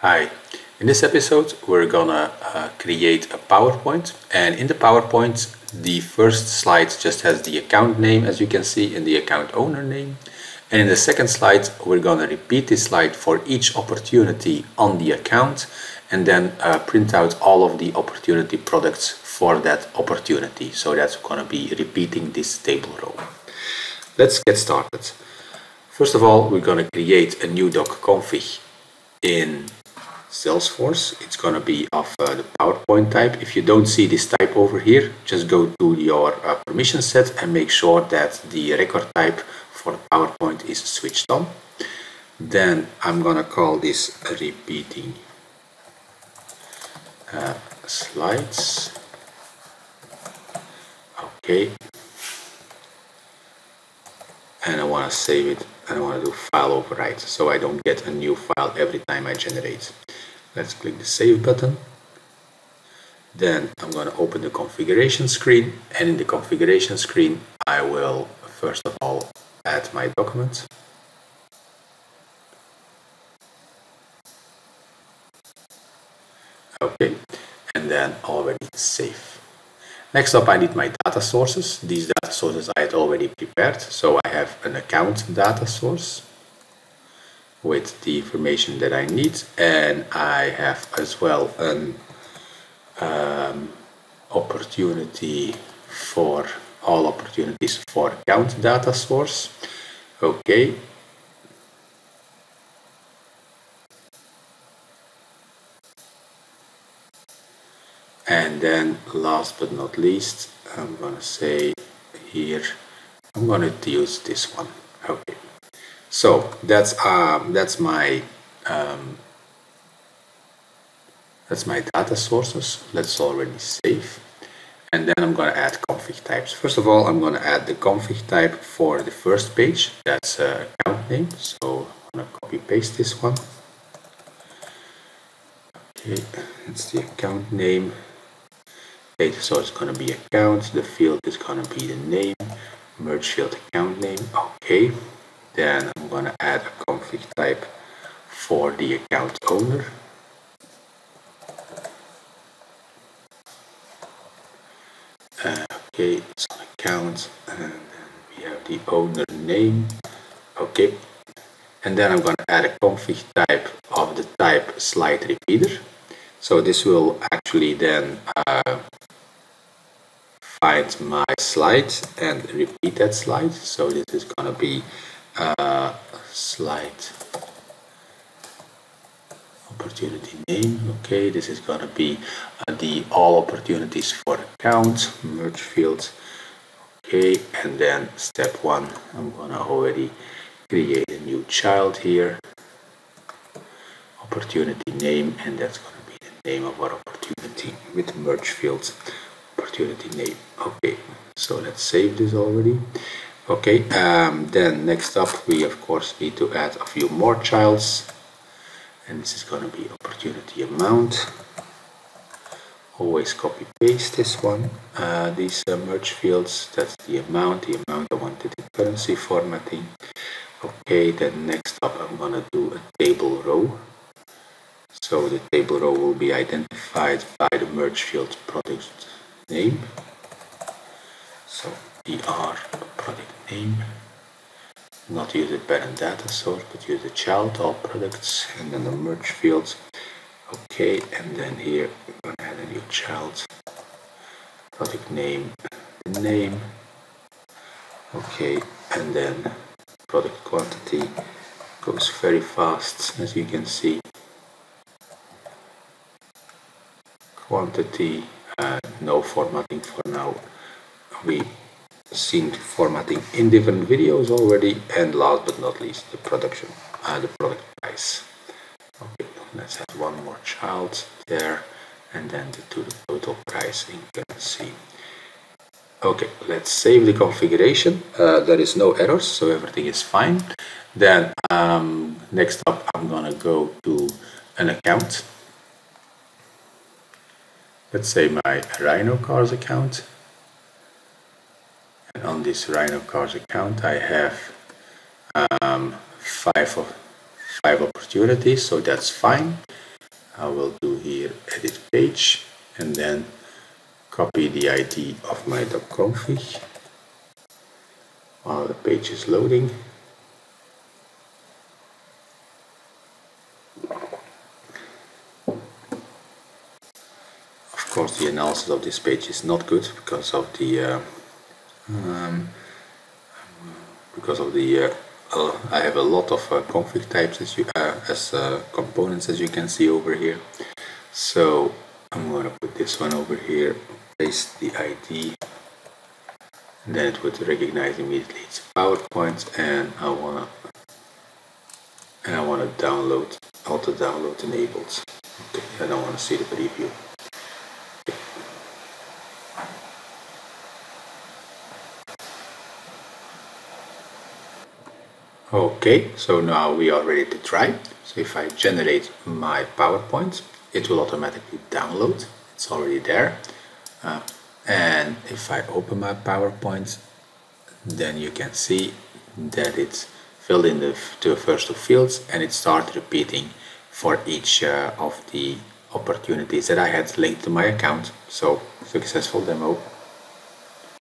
Hi, in this episode we're gonna uh, create a PowerPoint and in the PowerPoint the first slide just has the account name as you can see in the account owner name and in the second slide we're gonna repeat this slide for each opportunity on the account and then uh, print out all of the opportunity products for that opportunity so that's gonna be repeating this table row. Let's get started. First of all we're gonna create a new doc config in Salesforce. It's going to be of uh, the PowerPoint type. If you don't see this type over here, just go to your uh, permission set and make sure that the record type for PowerPoint is switched on. Then I'm going to call this repeating uh, slides. Okay. And I want to save it I want to do file overwrite so I don't get a new file every time I generate. Let's click the Save button. Then I'm going to open the configuration screen and in the configuration screen I will first of all add my document. Okay, and then already save. Next up I need my data sources. These data sources I had already prepared. So I have an account data source with the information that I need and I have as well an um, opportunity for all opportunities for account data source okay and then last but not least I'm gonna say here I'm gonna use this one okay so that's um, that's my um, that's my data sources. Let's already save. And then I'm going to add config types. First of all, I'm going to add the config type for the first page. That's uh, account name. So I'm going to copy paste this one. Okay, it's the account name. Data source is going to be account. The field is going to be the name. Merge field account name. Okay. Then I'm going to add a config type for the account owner. Uh, okay, it's on account and then we have the owner name. Okay, and then I'm going to add a config type of the type slide repeater. So this will actually then uh, find my slide and repeat that slide. So this is to be uh, slide opportunity name okay this is to be uh, the all opportunities for account merge fields. okay and then step one I'm gonna already create a new child here opportunity name and that's to be the name of our opportunity with merge field opportunity name okay so let's save this already. Okay um, then next up we of course need to add a few more childs. And this is going to be opportunity amount. Always copy paste this one. Uh, these uh, merge fields that's the amount the amount I wanted in currency formatting. Okay then next up I'm gonna do a table row. So the table row will be identified by the merge field product name. So dr product name. Not use a parent data source but use a child all products and then the merge fields. Okay and then here we're to add a new child. Product name name. Okay and then product quantity goes very fast as you can see. Quantity uh, no formatting for now. We seen formatting in different videos already and last but not least the production uh, the product price. Okay let's add one more child there and then the, to the total price in currency okay let's save the configuration. Uh, there is no errors so everything is fine. Then um, next up I'm gonna go to an account let's say my Rhino Cars account And on this Rhino Cars account I have um, five of five opportunities so that's fine I will do here edit page and then copy the ID of my doc config while the page is loading. Of course the analysis of this page is not good because of the uh, um, because of the uh, uh, I have a lot of uh, config types as you uh, as uh, components as you can see over here. So I'm going to put this one over here paste the ID and then it would recognize immediately it's PowerPoint and I want to and I want to download auto download enabled. Okay I don't want to see the preview Okay, so now we are ready to try. So if I generate my PowerPoint, it will automatically download. It's already there. Uh, and if I open my PowerPoint, then you can see that it's filled in the, the first two fields and it starts repeating for each uh, of the opportunities that I had linked to my account. So successful demo.